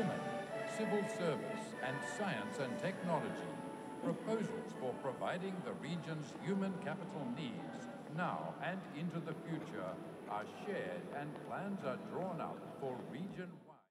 women, civil service, and science and technology. Proposals for providing the region's human capital needs now and into the future are shared and plans are drawn up for region